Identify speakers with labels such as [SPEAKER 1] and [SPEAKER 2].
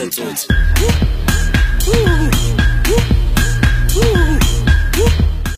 [SPEAKER 1] attitude.